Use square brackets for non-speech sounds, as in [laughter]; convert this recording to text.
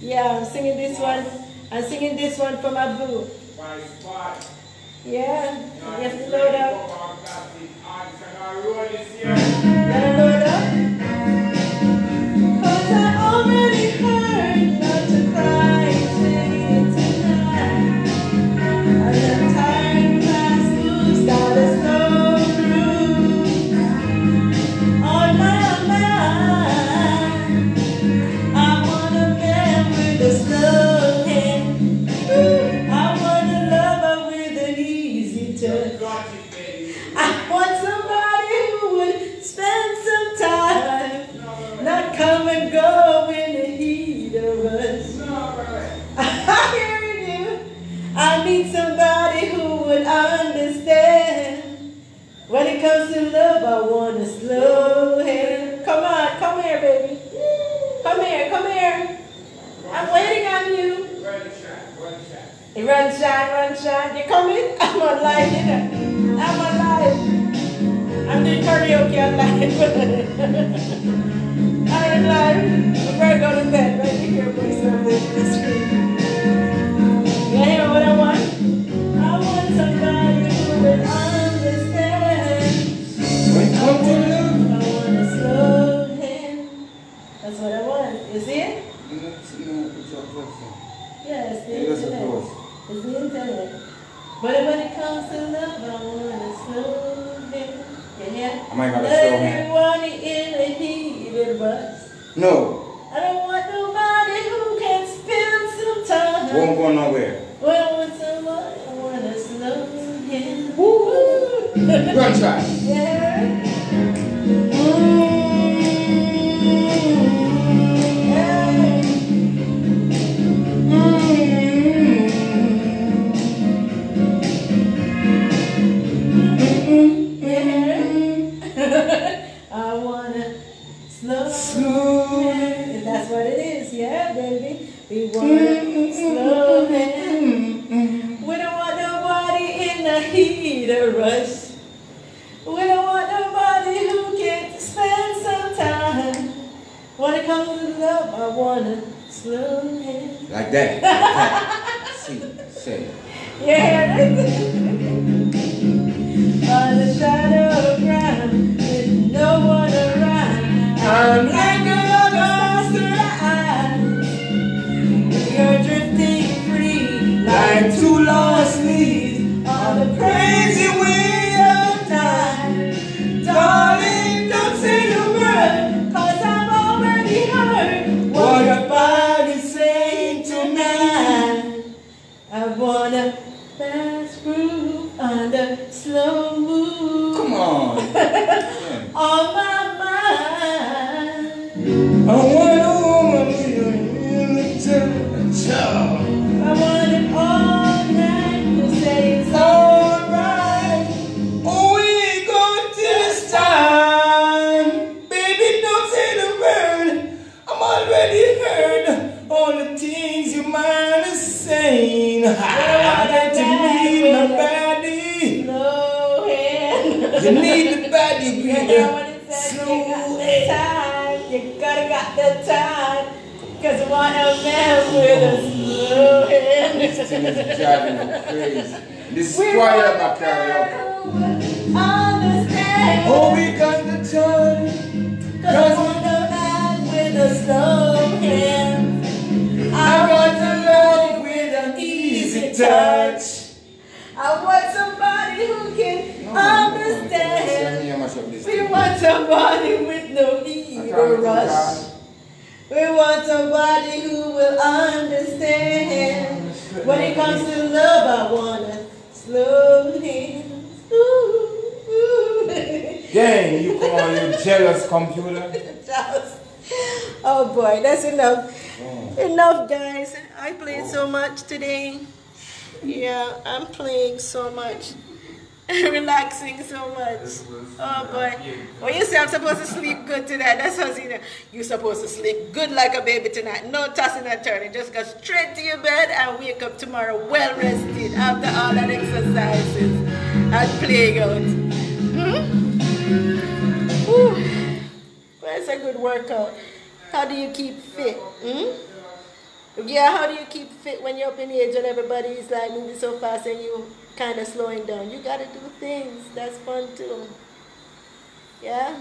Yeah, I'm singing this one. I'm singing this one for my boo. Yeah, you have to. When it comes to love, I want a slow hand. Come on, come here, baby. Come here, come here. I'm waiting on you. One shot, one shot. Run, shine, run, shine. You coming? [laughs] I'm alive, you know. I'm alive. I'm doing karaoke on live. [laughs] I'm alive. Before I go to bed, right here, please, on the the screen. You hear what I want? Yeah, it's the Yeah, internet. of course. It's the internet. But when it comes to love, I want a slow hear? Am I gonna slow hand? Everyone in a heated bus. No, I don't want nobody who can spend some time. won't go nowhere. Want somebody, I want a slow hand. Woo! [laughs] Yeah. Yeah. That's what it is, yeah, baby. We want a slow hand. We don't want nobody in a heat or rush. We don't want nobody who can't spend some time. When it comes to love, I want a slow hand. Like that. Like [laughs] that. See, say. Yeah. [laughs] slow move Come on. [laughs] Yeah. on my mind. I want a woman a really touch. I want it all night to say it's Alright, we got this time. Baby, don't say the word. I'm already heard all the things your mind is saying. You need the body, You know what baby. it says? You Slow got the time. You gotta got the time. Cause I want a man with a slow hand. This thing is driving me crazy. This is why I'm karaoke. man who would understand. Oh, we got the time. Cause ego rush. We want somebody who will understand. When it comes to love, I want a slow hand. Ooh, ooh. Gang, you on, you jealous computer. Oh boy, that's enough. Mm. Enough, guys. I played mm. so much today. Yeah, I'm playing so much. [laughs] Relaxing so much. Oh boy. Well, you say I'm supposed to sleep good tonight. That's how you know. You're supposed to sleep good like a baby tonight. No tossing and turning. Just go straight to your bed and wake up tomorrow well rested after all that exercises and playing out. Hmm? Whew. Well, it's a good workout. How do you keep fit? Hmm? Yeah, how do you keep fit when you're up in the age and everybody's like moving so fast and you kind of slowing down? You got to do things. That's fun too. Yeah?